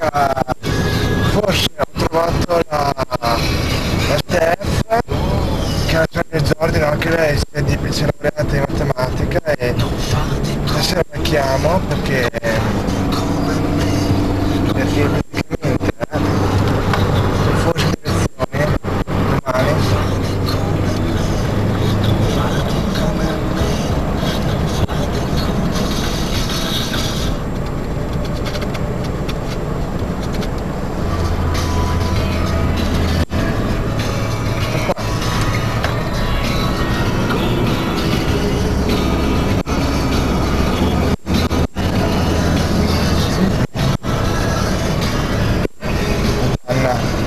allora forse ho trovato la, la Steph che ha già nei giorni, no? anche lei si è, di, si è laureata in matematica e stasera la chiamo perché and